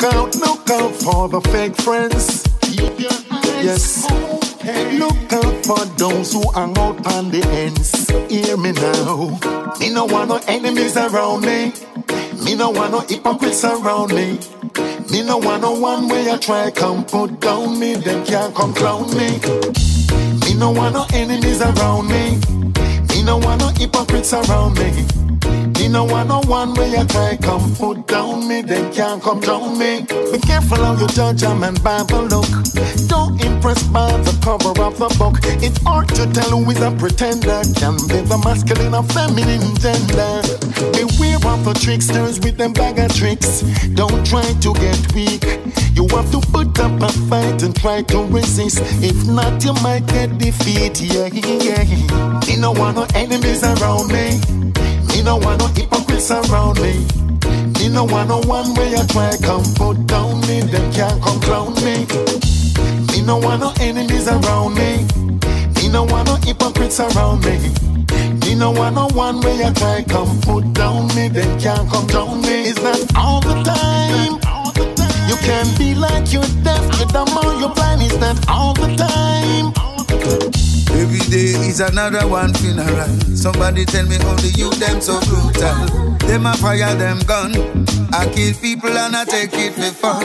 Look out, look out for the fake friends. Yes. Look out for those who hang out on the ends. Hear me now. Me no want no enemies around me. Me no want no hypocrites around me. Me no want no one way I try come put down me, them can't come clown me. Me no want no enemies around me. Me no want no hypocrites around me. Me no want no one way I try come put down me, they can't come down me. Be careful how you judge a man by the look. Don't impress by the cover of the book. It's hard to tell who is a pretender. Can be the masculine or feminine gender. Beware of the tricksters with them bag of tricks. Don't try to get weak. You have to put up a fight and try to resist. If not, you might get defeated. Yeah, yeah. Me no want no enemies around me. Me no want no hypocrites around me. Me no want no one way I try come put down me. Them can't come clown me. Me no want no enemies around me. Me no want no hypocrites around me. Me no want no one way I try come put down me. Them can't come down me. It's not all the time. You can be like you're deaf, you're dumb or you're blind. It's all the time. Every day is another one funeral. Somebody tell me how the youth them so brutal. Them a fire them gun. I kill people and I take it for fun.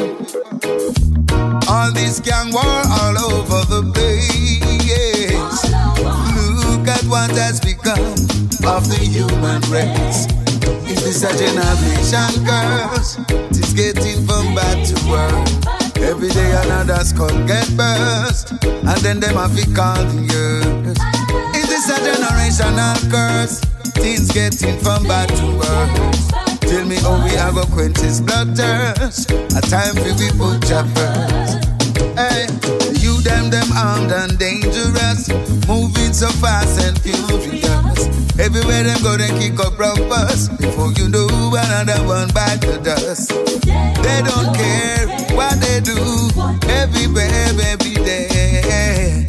All this gang war all over the place. Look at what has become of the human race. Is this a generation curse? It's getting from bad to worse. Every day another skull get burst, and then them have to call the earth. Is this a generational curse? Things getting from bad to worse. Tell me how we are going quench his blood thirst. A time for we put first. Hey, you them them armed and dangerous, moving so fast and furious. Everywhere them go, they kick up rumpus. Before you know, another one bite the dust. They don't care what they do. Everywhere, every day.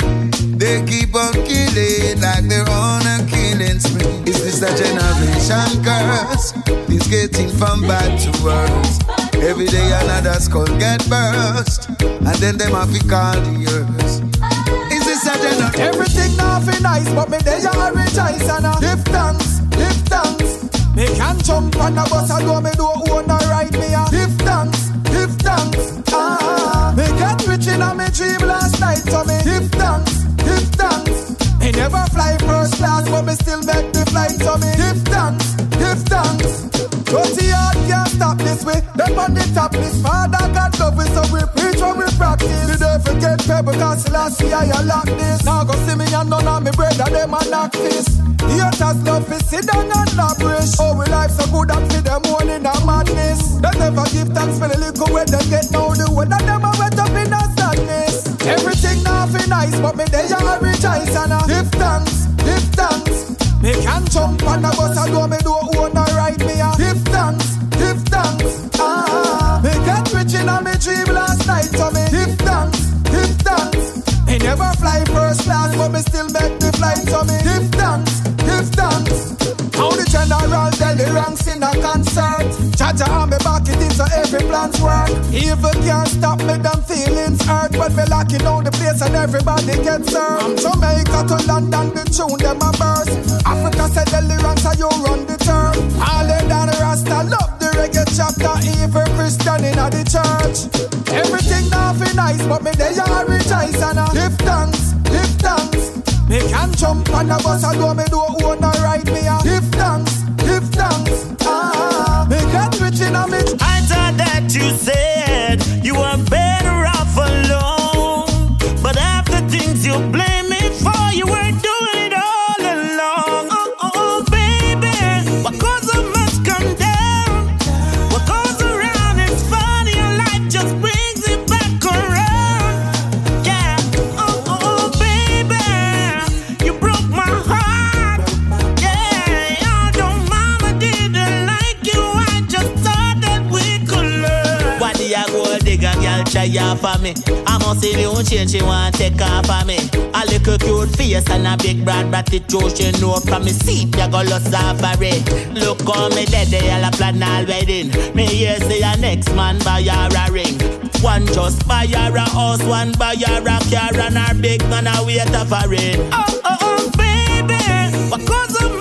They keep on killing like they're on a killing spree. Is this a generation curse? It's getting from bad to worse. Every day another skull get burst, and then them have to call the earth Everything not fi nice But me they are rejoice and uh, give thanks, give thanks. Me can jump on a bus I do me do own a ride me a give thanks, give thanks. Ah, Me get rich in a me dream last night So me give thanks, give thanks. Me never fly first class But me still make the flight So me give thanks, give thanks. Dirty heart can't stop this way Them on the top this Father God love us So We pebble Cause last year I lock this. Now go see me and none of me brother Them a knock this. Haters love to sit down and lavish Oh we life so good and for them one in a madness. They never give thanks for the little way they get now. The one that them a wet up in a sadness. Everything now feel nice But me they are rejoice and I give thanks, give thanks. Me can jump on the bus and do me do own a ride me a give thanks, give thanks. Evil can't stop me, them feelings hurt. But me locking down the place and everybody gets served. From Jamaica to London, the tune them a burst. Africa said the ranks are you run the term. All in down the Rasta love the reggae chapter. Evil Christian in the church. Everything now feel nice, but me they are rejoice and I give thanks, give thanks. Me can't jump on the bus I do me do off of me. I must see new change she want take off of me. A little cute face and a big broad through she know from me seat you go lost off of it. Look on me dead they all a plan all wedding. Me here say a next man buy her a ring. One just buy her a house, one buy her a car and her big man a wait for it. Oh oh oh baby, what cause of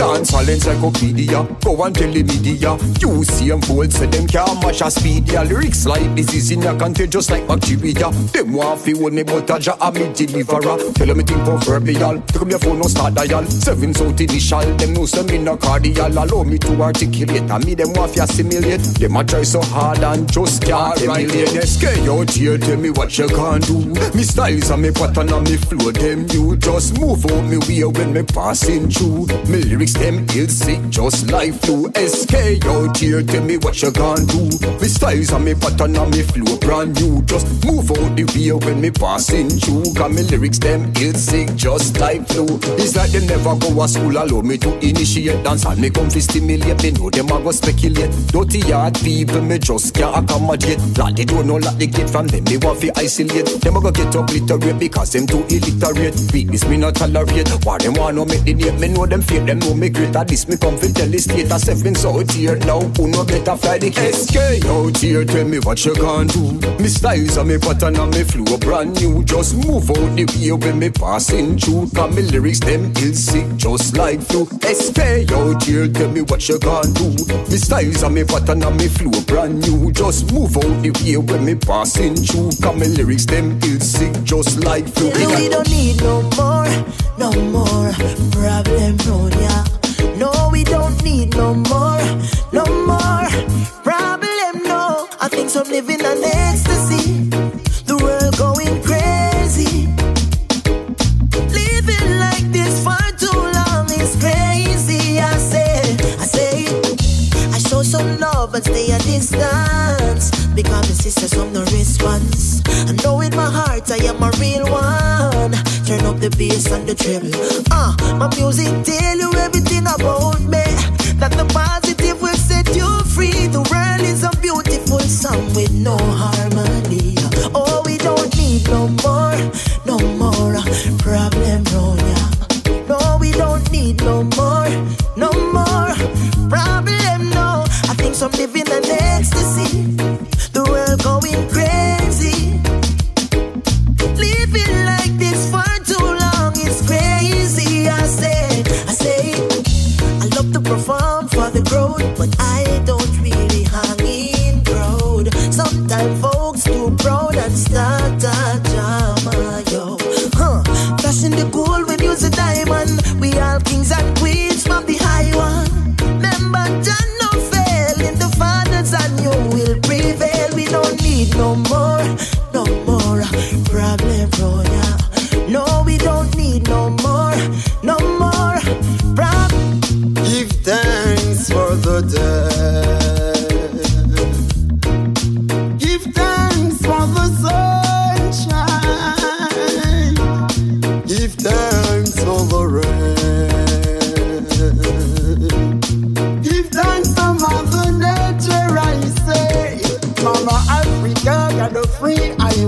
Go! Much condemn? Dance encyclopedia, go and tell the media. You see them bold, say them can't match a speed. Yeah, lyrics like disease in your contagious like bacteria. Them want fi hold me but a Jah a me deliverer. Tell them me think proverbial. Take up your phone, no start dial. Seven out initial. Them know some me no cardial. Allow me to articulate. And me them want fi assimilate. Them a try so hard and just can't emulate. SK out here, tell me what you can do. Me styles and me pattern and me flow. Them you just move out me way when me passing through. Me lyrics them ill sick just like flu. SK out here, tell me what you gonna do. Me styles and me pattern and me flow brand new. Just move out the way when me passing through. Got me lyrics them ill sick just like flu. It's like them never go to school, allow me to initiate dance and me come fi stimulate. Me know them a go speculate. Dirty yard people me just can't accommodate. Like they don't know like they get from them, me want fi isolate. Them a go get obliterate because them too illiterate. Weakness me not tolerate. Why them wanna make the name? Me know them fake, them know me great this er me come fi tell the er state of seven out here now Who no better fly the case SK out here tell me what you can do. Me styles and me pattern and me flow brand new. Just move out the way when me passing through. Cause me lyrics them ill sick just like flu. SK out here tell me what you can do. Me styles and me pattern and me flow brand new. Just move out the way when me passing through. Cause me lyrics them ill sick just like flu. We don't need no more, no more problem, no, yeah no, we don't need no more, no more problem. No, I think some living on ecstasy. The world going crazy. Living like this for too long is crazy. I say, I say, I show some love and stay a distance because the sisters from the response. I know in my heart I am a real one. Turn up the bass and the treble. Ah, uh, my music tell you about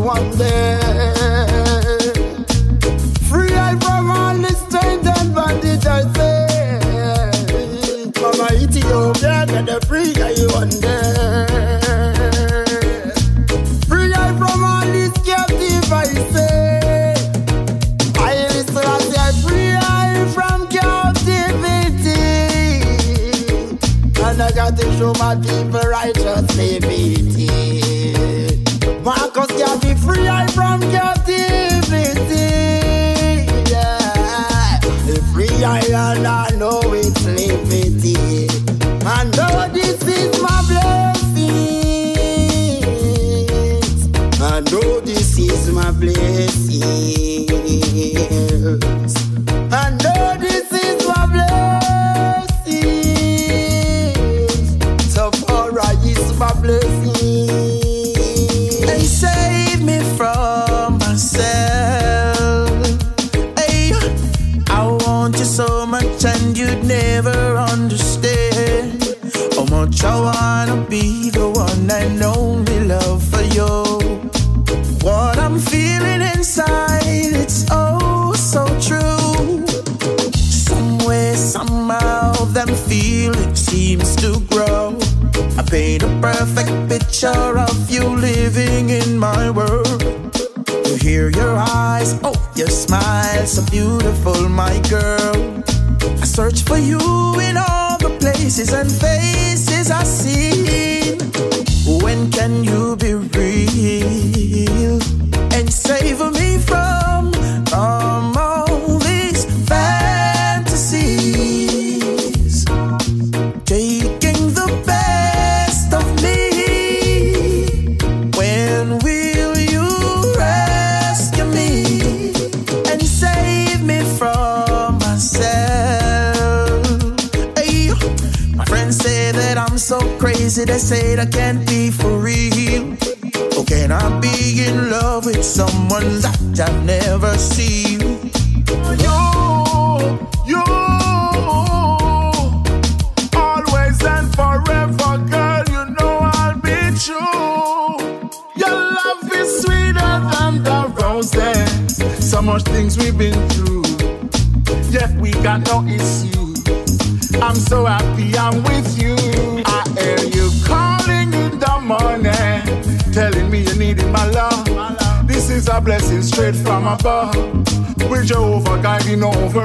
free I is so beautiful, my girl. I search for you in all the places and faces I see. When can you say that I can't be for real. Or can I be in love with someone that I've never seen? You, you, always and forever, girl. You know I'll be true. Your love is sweeter than the roses. So much things we've been through, yet we got no issue. I'm so happy I'm with my love. This is a blessing straight from above. With Jehovah guiding over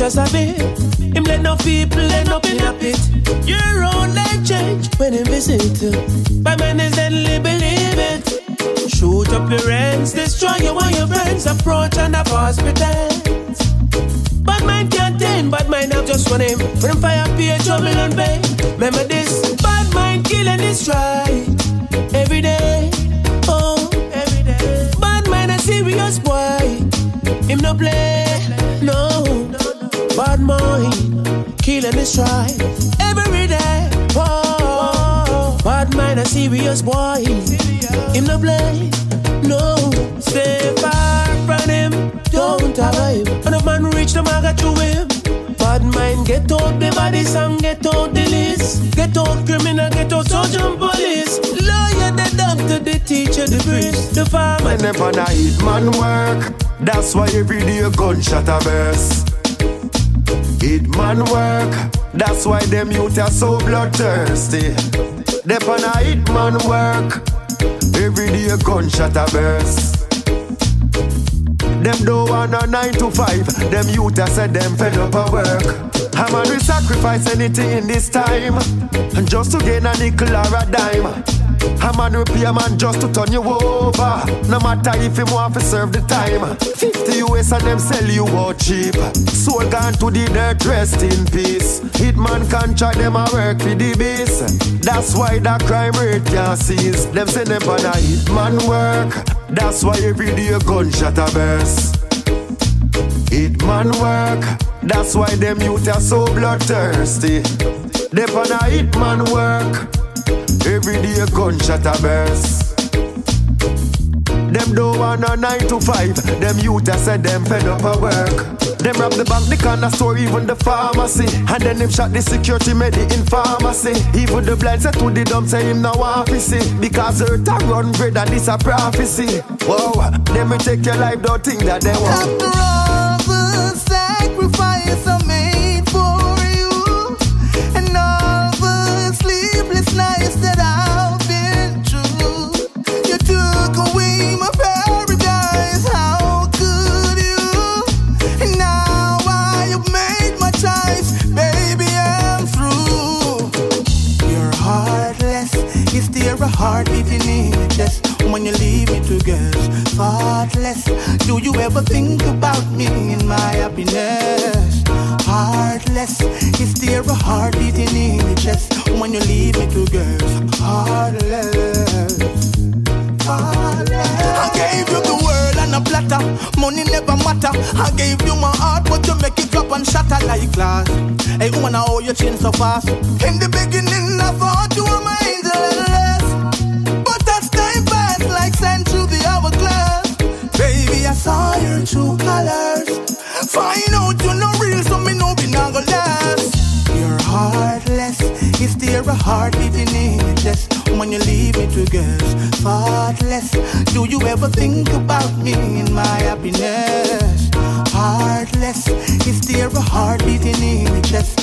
covetous a bit. Him let no people end up in a pit. Your own life change when him visit. By man is deadly, believe it. Shoot up your ends, destroy you and your friends. Approach and a pause pretend. Bad mind can't tame, bad mind have just one aim. When them fire pay trouble and pain. Remember this, bad mind kill and destroy. Every day, oh, every day. Bad mind a serious boy. Him no play. Bad mind, kill and destroy. Every day, oh. Bad mind a serious boy. Him no play, no. Stay far from him, don't have him. And if man reach the maga to him. Bad mind, get out the body song, get out the list. Get out criminal, get out soldier police. Lawyer, the doctor, the teacher, the priest, the farmer. When them on a hit man work, that's why every day gunshot a burst. Hit man work, that's why them youth are so bloodthirsty. They on a hit man work, every day a gunshot a burst. Them don't want a nine to five. Them youth a said them fed up a work. A man will sacrifice anything in this time, just to gain a nickel or a dime. A man will pay a man just to turn you over. No matter if him want to serve the time. 50 US and them sell you out cheap. Soul gone to the dirt, rest in peace. Hit man contract them a work for the base. That's why the crime rate can't cease. Them say them on a hit man work. That's why every day a gunshot a burst. Hit man work. That's why them youth are so bloodthirsty. They on a hit man work. Every day a gunshot a burst. Them don't want a nine to five. Them youth a said them fed up a work. Them rob the bank, the corner store, even the pharmacy. And then them shot the security med in pharmacy. Even the blind said to the dumb say him now see. Because earth a run bread and this a prophecy. Whoa, them me take your life, don't think that they want. Do you ever think about me and my happiness? Heartless. Is there a heart beating in your chest when you leave me to guess? Heartless. Heartless. I gave you the world and a platter. Money never matter. I gave you my heart, but you make it drop and shatter like glass. Hey, woman, I owe you change so fast? In the beginning, I thought you were my a heartbeat in chest when you leave me to guess? heartless. Do you ever think about me and my happiness? Heartless. Is there a heartbeat in chest